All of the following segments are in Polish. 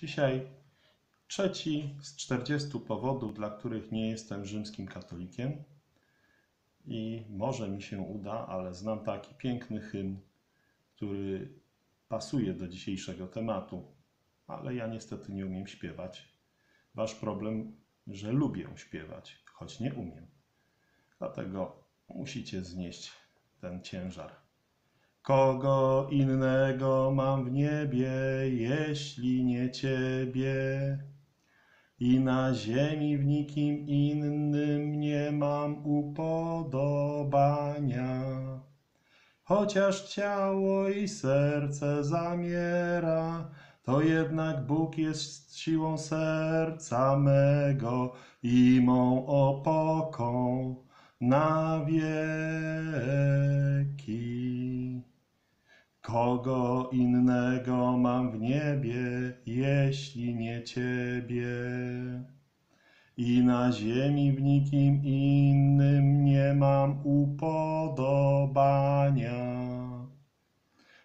Dzisiaj trzeci z 40 powodów, dla których nie jestem rzymskim katolikiem. I może mi się uda, ale znam taki piękny hymn, który pasuje do dzisiejszego tematu, ale ja niestety nie umiem śpiewać. Wasz problem, że lubię śpiewać, choć nie umiem. Dlatego musicie znieść ten ciężar. Kogo innego mam w niebie, jeśli nie Ciebie? I na ziemi w nikim innym nie mam upodobania. Chociaż ciało i serce zamiera, to jednak Bóg jest siłą serca mego i mą opoką na wieki. Kogo innego mam w niebie, jeśli nie Ciebie? I na ziemi w nikim innym nie mam upodobania.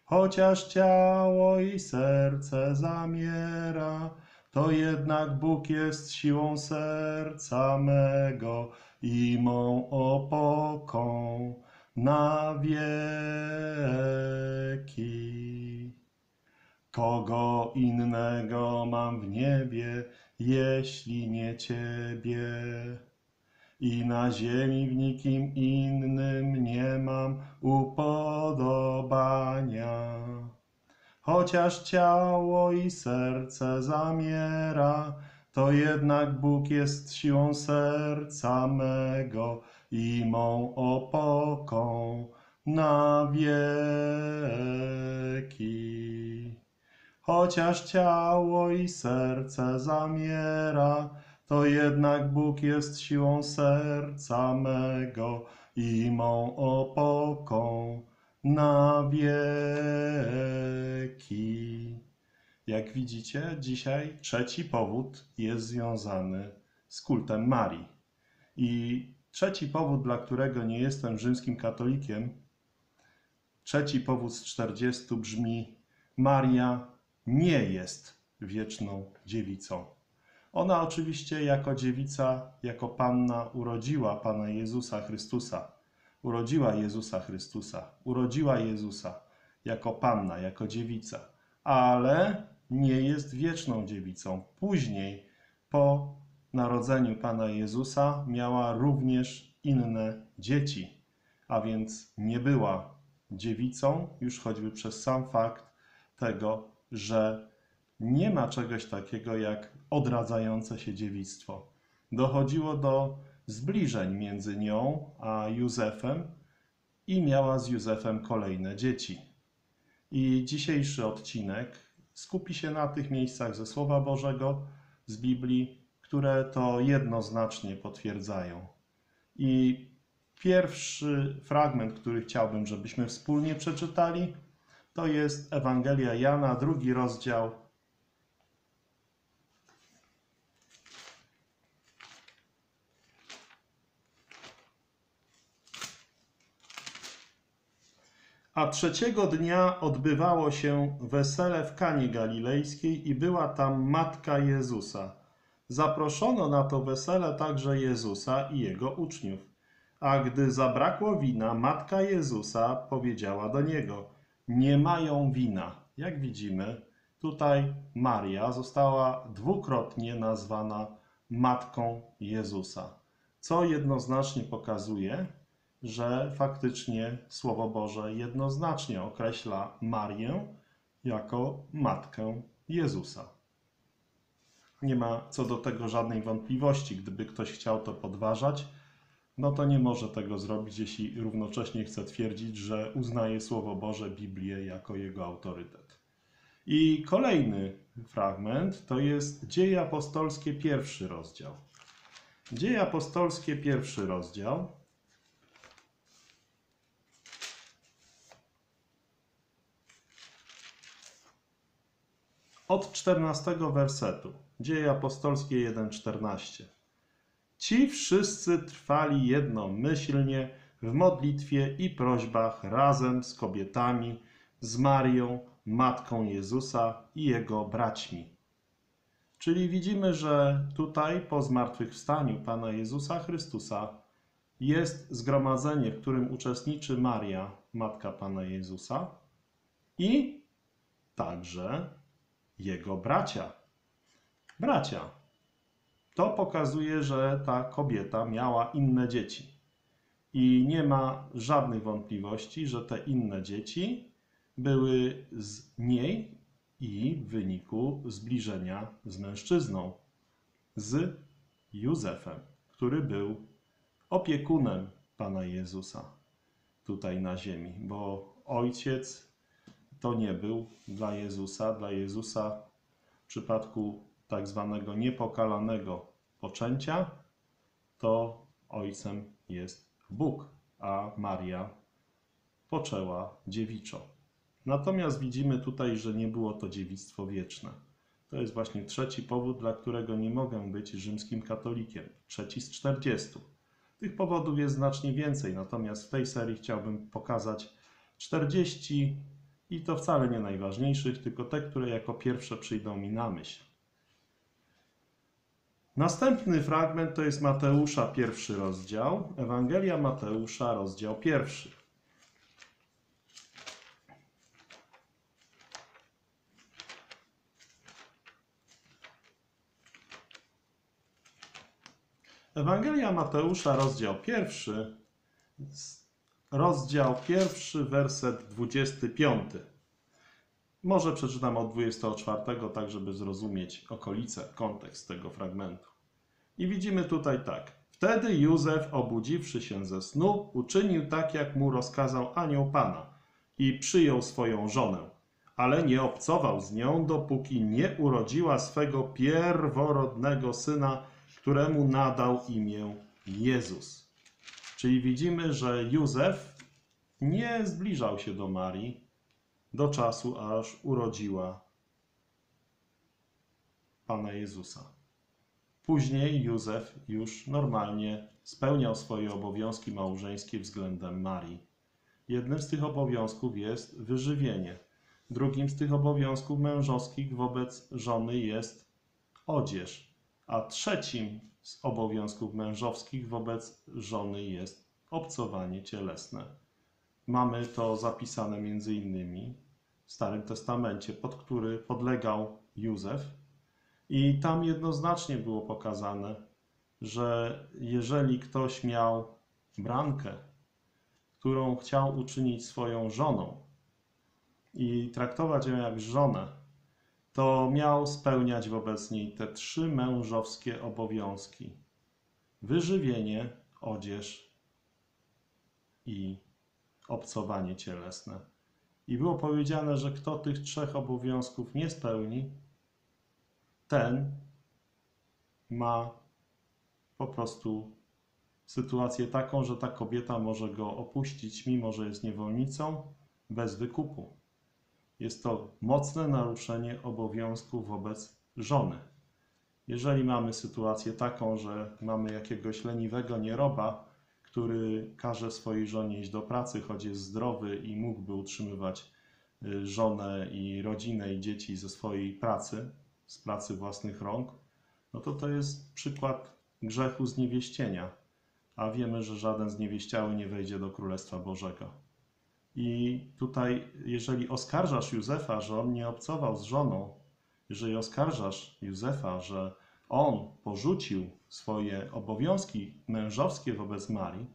Chociaż ciało i serce zamiera, to jednak Bóg jest siłą serca mego i mą opoką na wieki. Kogo innego mam w niebie, jeśli nie Ciebie? I na ziemi w nikim innym nie mam upodobania. Chociaż ciało i serce zamiera, to jednak Bóg jest siłą serca mego i mą opoką na wieki. Chociaż ciało i serce zamiera, to jednak Bóg jest siłą serca mego i mą opoką na wieki. Jak widzicie, dzisiaj trzeci powód jest związany z kultem Marii. I trzeci powód, dla którego nie jestem rzymskim katolikiem, trzeci powód z 40 brzmi: Maria nie jest wieczną dziewicą. Ona oczywiście jako dziewica, jako panna urodziła Pana Jezusa Chrystusa. Urodziła Jezusa Chrystusa, urodziła Jezusa jako panna, jako dziewica, ale nie jest wieczną dziewicą. Później, po narodzeniu Pana Jezusa, miała również inne dzieci, a więc nie była dziewicą, już choćby przez sam fakt tego, że nie ma czegoś takiego jak odradzające się dziewictwo. Dochodziło do zbliżeń między nią a Józefem i miała z Józefem kolejne dzieci. I dzisiejszy odcinek skupi się na tych miejscach ze Słowa Bożego, z Biblii, które to jednoznacznie potwierdzają. I pierwszy fragment, który chciałbym, żebyśmy wspólnie przeczytali, to jest Ewangelia Jana, drugi rozdział. A trzeciego dnia odbywało się wesele w Kanie Galilejskiej i była tam matka Jezusa. Zaproszono na to wesele także Jezusa i jego uczniów. A gdy zabrakło wina, matka Jezusa powiedziała do niego: Nie mają wina. Jak widzimy, tutaj Maria została dwukrotnie nazwana matką Jezusa, co jednoznacznie pokazuje, że faktycznie Słowo Boże jednoznacznie określa Marię jako matkę Jezusa. Nie ma co do tego żadnej wątpliwości. Gdyby ktoś chciał to podważać, no to nie może tego zrobić, jeśli równocześnie chce twierdzić, że uznaje Słowo Boże, Biblię jako jego autorytet. I kolejny fragment to jest Dzieje Apostolskie, pierwszy rozdział. Dzieje Apostolskie, pierwszy rozdział. Od 14 wersetu. Dzieje Apostolskie 1:14. Ci wszyscy trwali jednomyślnie w modlitwie i prośbach razem z kobietami, z Marią, matką Jezusa i jego braćmi. Czyli widzimy, że tutaj po zmartwychwstaniu Pana Jezusa Chrystusa jest zgromadzenie, w którym uczestniczy Maria, matka Pana Jezusa i także jego bracia. Bracia. To pokazuje, że ta kobieta miała inne dzieci. I nie ma żadnych wątpliwości, że te inne dzieci były z niej i w wyniku zbliżenia z mężczyzną, z Józefem, który był opiekunem Pana Jezusa tutaj na ziemi, bo ojciec to nie był dla Jezusa. Dla Jezusa w przypadku tak zwanego niepokalanego poczęcia to ojcem jest Bóg, a Maria poczęła dziewiczo. Natomiast widzimy tutaj, że nie było to dziewictwo wieczne. To jest właśnie trzeci powód, dla którego nie mogę być rzymskim katolikiem. Trzeci z czterdziestu. Tych powodów jest znacznie więcej, natomiast w tej serii chciałbym pokazać 40 i to wcale nie najważniejszych, tylko te, które jako pierwsze przyjdą mi na myśl. Następny fragment to jest Mateusza, pierwszy rozdział. Ewangelia Mateusza, rozdział pierwszy. Ewangelia Mateusza, rozdział pierwszy, rozdział pierwszy, werset 25. Może przeczytam od 24, tak żeby zrozumieć okolice, kontekst tego fragmentu. I widzimy tutaj tak. Wtedy Józef, obudziwszy się ze snu, uczynił tak, jak mu rozkazał anioł Pana i przyjął swoją żonę, ale nie obcował z nią, dopóki nie urodziła swego pierworodnego syna, któremu nadał imię Jezus. Czyli widzimy, że Józef nie zbliżał się do Marii do czasu, aż urodziła Pana Jezusa. Później Józef już normalnie spełniał swoje obowiązki małżeńskie względem Marii. Jednym z tych obowiązków jest wyżywienie. Drugim z tych obowiązków mężowskich wobec żony jest odzież a trzecim z obowiązków mężowskich wobec żony jest obcowanie cielesne. Mamy to zapisane między innymi w Starym Testamencie, pod który podlegał Józef. I tam jednoznacznie było pokazane, że jeżeli ktoś miał brankę, którą chciał uczynić swoją żoną i traktować ją jak żonę, to miał spełniać wobec niej te trzy mężowskie obowiązki: wyżywienie, odzież i obcowanie cielesne. I było powiedziane, że kto tych trzech obowiązków nie spełni, ten ma po prostu sytuację taką, że ta kobieta może go opuścić, mimo że jest niewolnicą, bez wykupu. Jest to mocne naruszenie obowiązku wobec żony. Jeżeli mamy sytuację taką, że mamy jakiegoś leniwego nieroba, który każe swojej żonie iść do pracy, choć jest zdrowy i mógłby utrzymywać y, żonę i rodzinę i dzieci ze swojej pracy, z pracy własnych rąk, no to to jest przykład grzechu zniewieścienia. A wiemy, że żaden zniewieściały nie wejdzie do Królestwa Bożego. I tutaj, jeżeli oskarżasz Józefa, że on nie obcował z żoną, jeżeli oskarżasz Józefa, że on porzucił swoje obowiązki mężowskie wobec Marii,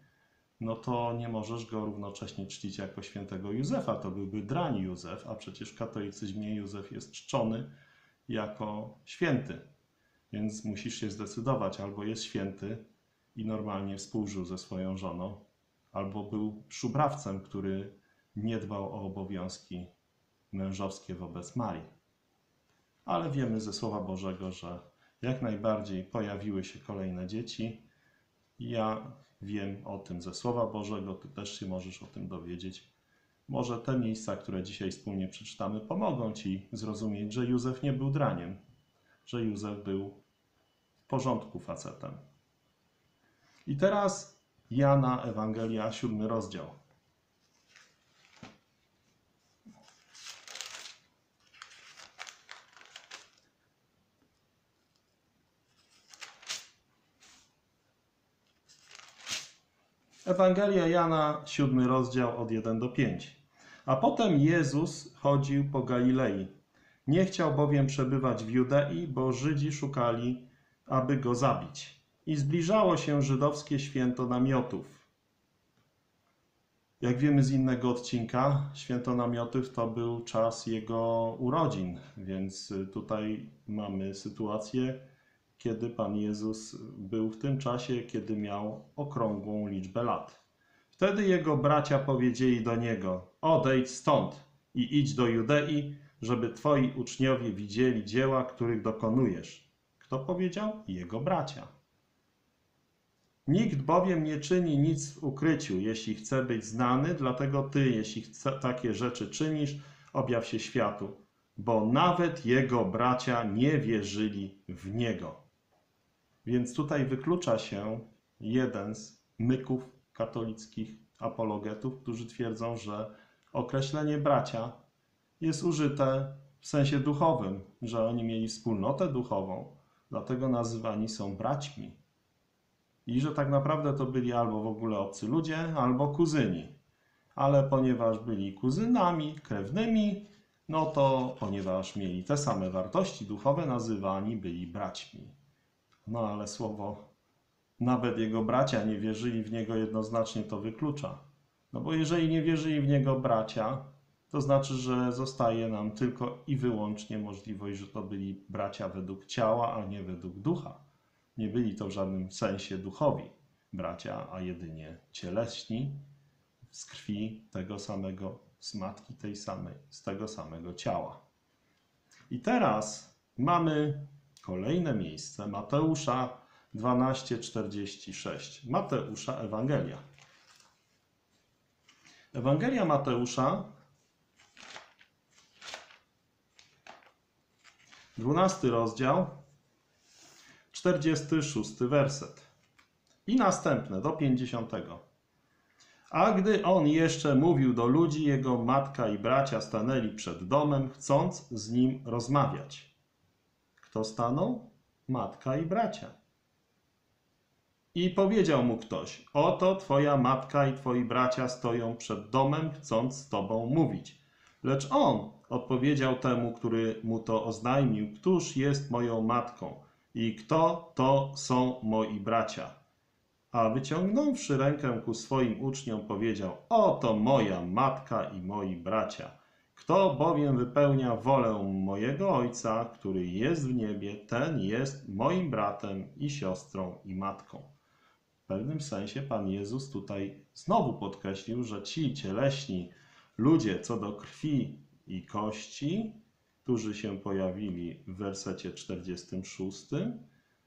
no to nie możesz go równocześnie czcić jako świętego Józefa. To byłby drań Józef, a przecież w katolicyzmie Józef jest czczony jako święty. Więc musisz się zdecydować, albo jest święty i normalnie współżył ze swoją żoną, albo był szubrawcem, który nie dbał o obowiązki mężowskie wobec Marii. Ale wiemy ze Słowa Bożego, że jak najbardziej pojawiły się kolejne dzieci. Ja wiem o tym ze Słowa Bożego, ty też się możesz o tym dowiedzieć. Może te miejsca, które dzisiaj wspólnie przeczytamy, pomogą ci zrozumieć, że Józef nie był draniem, że Józef był w porządku facetem. I teraz Jana Ewangelia, siódmy rozdział. Ewangelia Jana, siódmy rozdział od 1 do 5. A potem Jezus chodził po Galilei. Nie chciał bowiem przebywać w Judei, bo Żydzi szukali, aby go zabić. I zbliżało się żydowskie święto namiotów. Jak wiemy z innego odcinka, święto namiotów to był czas jego urodzin, więc tutaj mamy sytuację, kiedy Pan Jezus był w tym czasie, kiedy miał okrągłą liczbę lat. Wtedy jego bracia powiedzieli do niego: Odejdź stąd i idź do Judei, żeby twoi uczniowie widzieli dzieła, których dokonujesz. Kto powiedział? Jego bracia. Nikt bowiem nie czyni nic w ukryciu, jeśli chce być znany, dlatego ty, jeśli chce, takie rzeczy czynisz, objaw się światu, bo nawet jego bracia nie wierzyli w niego. Więc tutaj wyklucza się jeden z myków katolickich apologetów, którzy twierdzą, że określenie bracia jest użyte w sensie duchowym, że oni mieli wspólnotę duchową, dlatego nazywani są braćmi. I że tak naprawdę to byli albo w ogóle obcy ludzie, albo kuzyni. Ale ponieważ byli kuzynami, krewnymi, no to ponieważ mieli te same wartości duchowe, nazywani byli braćmi. No ale słowo nawet jego bracia nie wierzyli w niego jednoznacznie to wyklucza. No bo jeżeli nie wierzyli w niego bracia, to znaczy, że zostaje nam tylko i wyłącznie możliwość, że to byli bracia według ciała, a nie według ducha. Nie byli to w żadnym sensie duchowi bracia, a jedynie cieleśni z krwi tego samego, z matki tej samej, z tego samego ciała. I teraz mamy kolejne miejsce Mateusza 12:46. Mateusza Ewangelia. Ewangelia Mateusza 12 rozdział 46 werset. I następne do 50. A gdy on jeszcze mówił do ludzi, jego matka i bracia stanęli przed domem, chcąc z nim rozmawiać. Kto stanął? Matka i bracia. I powiedział mu ktoś: Oto twoja matka i twoi bracia stoją przed domem, chcąc z tobą mówić. Lecz on odpowiedział temu, który mu to oznajmił: Któż jest moją matką i kto to są moi bracia? A wyciągnąwszy rękę ku swoim uczniom, powiedział: Oto moja matka i moi bracia. Kto bowiem wypełnia wolę mojego Ojca, który jest w niebie, ten jest moim bratem i siostrą i matką. W pewnym sensie Pan Jezus tutaj znowu podkreślił, że ci cieleśni ludzie co do krwi i kości, którzy się pojawili w wersecie 46,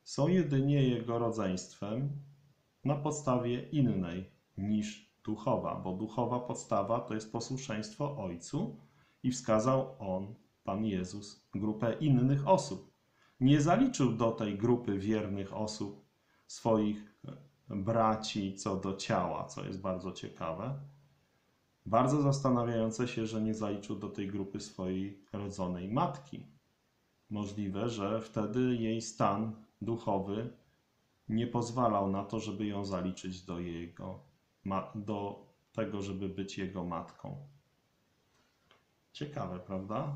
są jedynie jego rodzeństwem na podstawie innej niż duchowa, bo duchowa podstawa to jest posłuszeństwo Ojcu i wskazał on, Pan Jezus, grupę innych osób. Nie zaliczył do tej grupy wiernych osób swoich braci co do ciała, co jest bardzo ciekawe. Bardzo zastanawiające się, że nie zaliczył do tej grupy swojej rodzonej matki. Możliwe, że wtedy jej stan duchowy nie pozwalał na to, żeby ją zaliczyć do jego, do tego, żeby być jego matką. Ciekawe, prawda?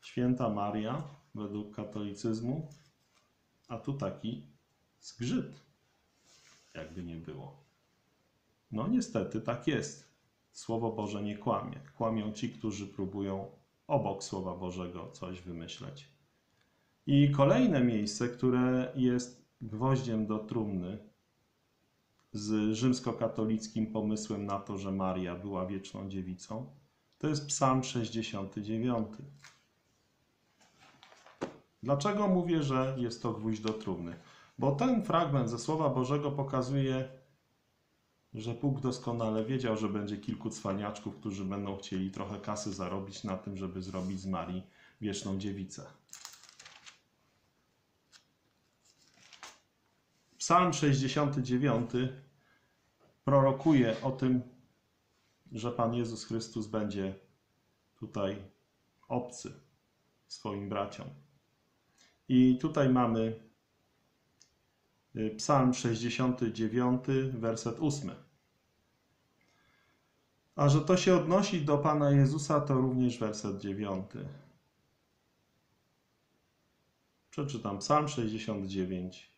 Święta Maria według katolicyzmu, a tu taki zgrzyt, jakby nie było. No niestety tak jest. Słowo Boże nie kłamie. Kłamią ci, którzy próbują obok Słowa Bożego coś wymyśleć. I kolejne miejsce, które jest gwoździem do trumny z rzymskokatolickim pomysłem na to, że Maria była wieczną dziewicą, to jest Psalm 69. Dlaczego mówię, że jest to gwóźdź do trumny? Bo ten fragment ze Słowa Bożego pokazuje, że Bóg doskonale wiedział, że będzie kilku cwaniaczków, którzy będą chcieli trochę kasy zarobić na tym, żeby zrobić z Marii wieczną dziewicę. Psalm 69 prorokuje o tym, że Pan Jezus Chrystus będzie tutaj obcy swoim braciom. I tutaj mamy y, Psalm 69, werset 8. A że to się odnosi do Pana Jezusa, to również werset dziewiąty. Przeczytam Psalm 69.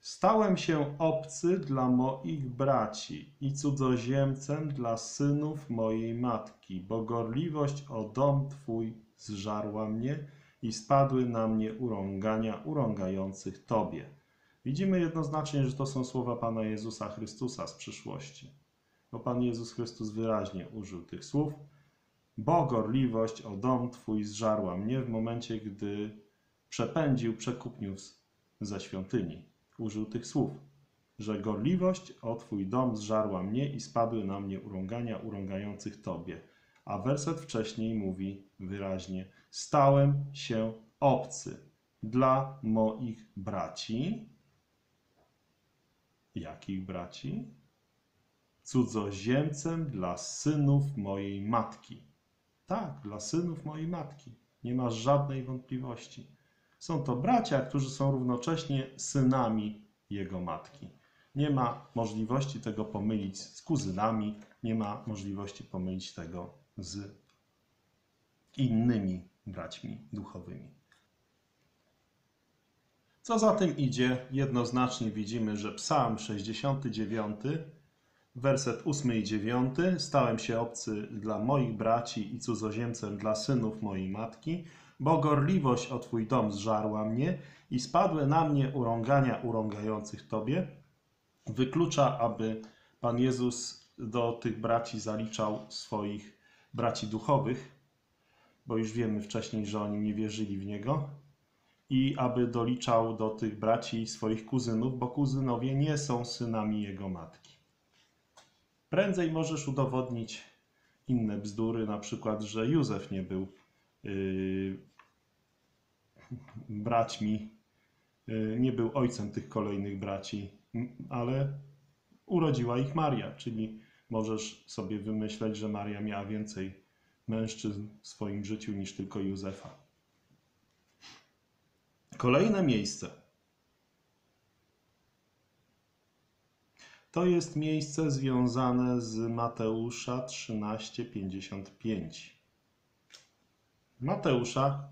Stałem się obcy dla moich braci i cudzoziemcem dla synów mojej matki, bo gorliwość o dom Twój zżarła mnie i spadły na mnie urągania urągających Tobie. Widzimy jednoznacznie, że to są słowa Pana Jezusa Chrystusa z przyszłości. Bo Pan Jezus Chrystus wyraźnie użył tych słów, bo gorliwość o dom Twój zżarła mnie w momencie, gdy przepędził, przekupniósł ze świątyni. Użył tych słów, że gorliwość o Twój dom zżarła mnie i spadły na mnie urągania urągających Tobie. A werset wcześniej mówi wyraźnie, stałem się obcy dla moich braci. Jakich braci? Cudzoziemcem dla synów mojej matki. Tak, dla synów mojej matki. Nie ma żadnej wątpliwości. Są to bracia, którzy są równocześnie synami jego matki. Nie ma możliwości tego pomylić z kuzynami, nie ma możliwości pomylić tego z innymi braćmi duchowymi. Co za tym idzie, jednoznacznie widzimy, że Psalm 69, werset 8 i 9, stałem się obcy dla moich braci i cudzoziemcem dla synów mojej matki, bo gorliwość o Twój dom zżarła mnie i spadły na mnie urągania urągających Tobie, wyklucza, aby Pan Jezus do tych braci zaliczał swoich braci duchowych, bo już wiemy wcześniej, że oni nie wierzyli w Niego, i aby doliczał do tych braci swoich kuzynów, bo kuzynowie nie są synami Jego matki. Prędzej możesz udowodnić inne bzdury, na przykład, że Józef nie był yy, braćmi, yy, nie był ojcem tych kolejnych braci, ale urodziła ich Maria, czyli możesz sobie wymyśleć, że Maria miała więcej mężczyzn w swoim życiu niż tylko Józefa. Kolejne miejsce. To jest miejsce związane z Mateusza 13:55. Mateusza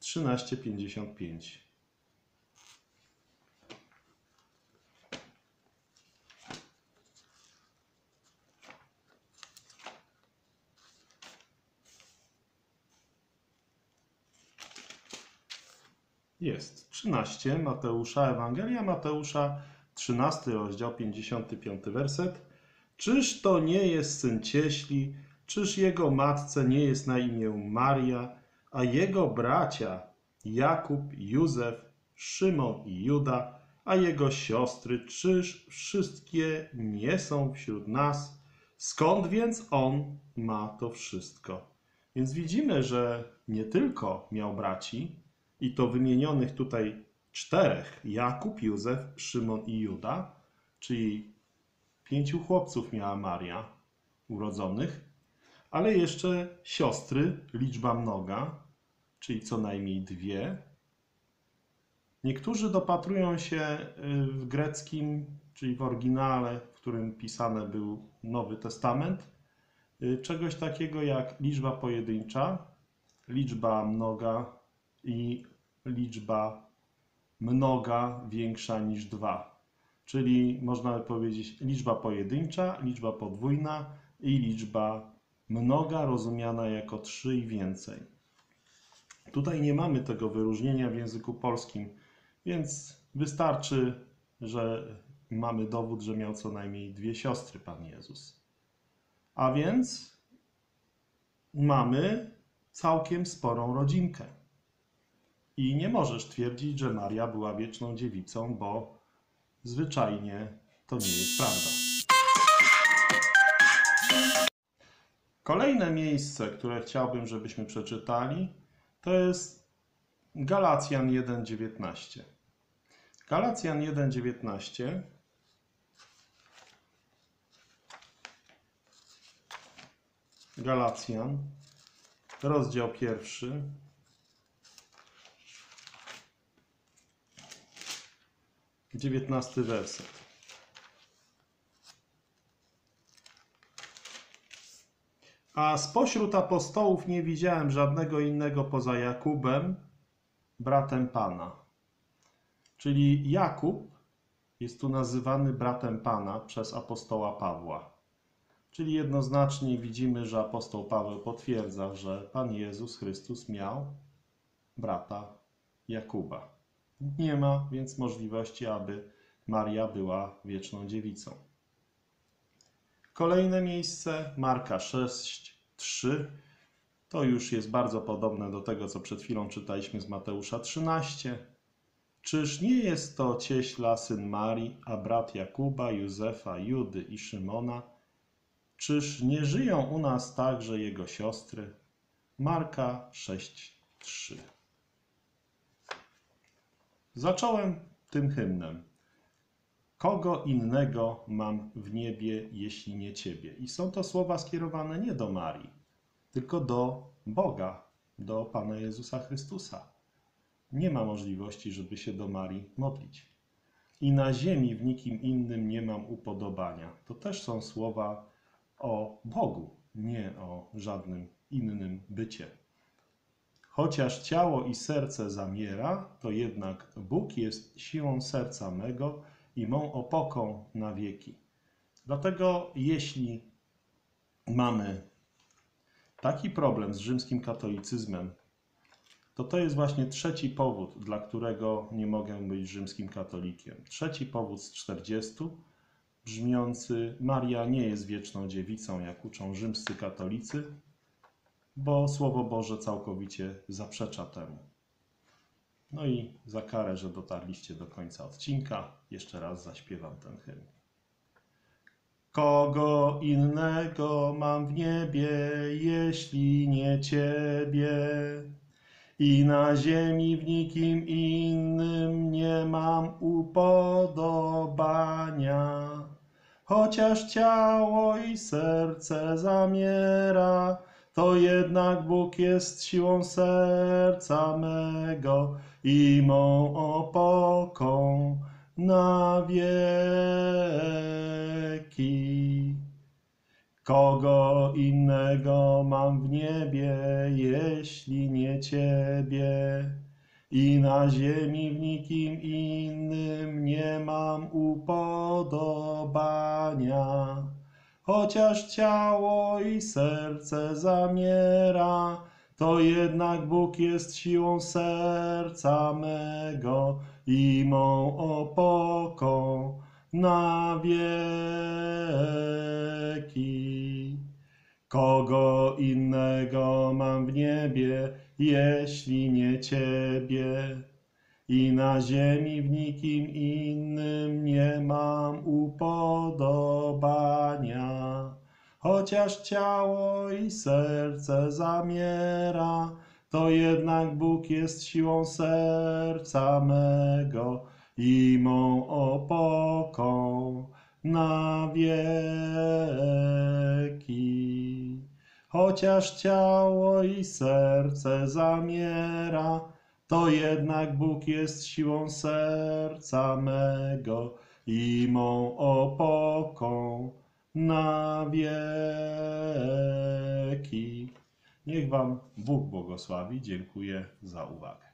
13:55. Jest 13 Mateusza, Ewangelia Mateusza, 13 rozdział, 55 werset. Czyż to nie jest syn cieśli, czyż jego matce nie jest na imię Maria, a jego bracia Jakub, Józef, Szymon i Juda, a jego siostry, czyż wszystkie nie są wśród nas? Skąd więc on ma to wszystko? Więc widzimy, że nie tylko miał braci, i to wymienionych tutaj czterech: Jakub, Józef, Szymon i Juda, czyli pięciu chłopców miała Maria urodzonych, ale jeszcze siostry, liczba mnoga, czyli co najmniej dwie. Niektórzy dopatrują się y, w greckim, czyli w oryginale, w którym pisany był Nowy Testament, y, czegoś takiego jak liczba pojedyncza, liczba mnoga i liczba mnoga większa niż 2. Czyli można by powiedzieć liczba pojedyncza, liczba podwójna i liczba mnoga rozumiana jako 3 i więcej. Tutaj nie mamy tego wyróżnienia w języku polskim, więc wystarczy, że mamy dowód, że miał co najmniej dwie siostry Pan Jezus. A więc mamy całkiem sporą rodzinkę. I nie możesz twierdzić, że Maria była wieczną dziewicą, bo zwyczajnie to nie jest prawda. Kolejne miejsce, które chciałbym, żebyśmy przeczytali, to jest Galacjan 1:19. Galacjan 1:19 Galacjan, rozdział pierwszy, dziewiętnasty werset. A spośród apostołów nie widziałem żadnego innego poza Jakubem, bratem Pana. Czyli Jakub jest tu nazywany bratem Pana przez apostoła Pawła. Czyli jednoznacznie widzimy, że apostoł Paweł potwierdza, że Pan Jezus Chrystus miał brata Jakuba. Nie ma więc możliwości, aby Maria była wieczną dziewicą. Kolejne miejsce, Marka 6, 3. To już jest bardzo podobne do tego, co przed chwilą czytaliśmy z Mateusza 13. Czyż nie jest to cieśla syn Marii, a brat Jakuba, Józefa, Judy i Szymona? Czyż nie żyją u nas także jego siostry? Marka 6:3. Zacząłem tym hymnem. Kogo innego mam w niebie, jeśli nie Ciebie? I są to słowa skierowane nie do Marii, tylko do Boga, do Pana Jezusa Chrystusa. Nie ma możliwości, żeby się do Marii modlić. I na ziemi w nikim innym nie mam upodobania. To też są słowa o Bogu, nie o żadnym innym bycie. Chociaż ciało i serce zamiera, to jednak Bóg jest siłą serca mego i mą opoką na wieki. Dlatego jeśli mamy taki problem z rzymskim katolicyzmem, to to jest właśnie trzeci powód, dla którego nie mogę być rzymskim katolikiem. Trzeci powód z 40, brzmiący Maria nie jest wieczną dziewicą, jak uczą rzymscy katolicy, bo Słowo Boże całkowicie zaprzecza temu. No i za karę, że dotarliście do końca odcinka, jeszcze raz zaśpiewam ten hymn. Kogo innego mam w niebie, jeśli nie Ciebie? I na ziemi w nikim innym nie mam upodobania. Chociaż ciało i serce zamiera, to jednak Bóg jest siłą serca mego i mą opoką na wieki. Kogo innego mam w niebie, jeśli nie Ciebie? I na ziemi w nikim innym nie mam upodobania. Chociaż ciało i serce zamiera, to jednak Bóg jest siłą serca mego i mą opoką na wieki. Kogo innego mam w niebie, jeśli nie Ciebie? I na ziemi w nikim innym nie mam upodobania. Chociaż ciało i serce zamiera, to jednak Bóg jest siłą serca mego i mą opoką na wieki. Chociaż ciało i serce zamiera, to jednak Bóg jest siłą serca mego i mą opoką na wieki. Niech Wam Bóg błogosławi. Dziękuję za uwagę.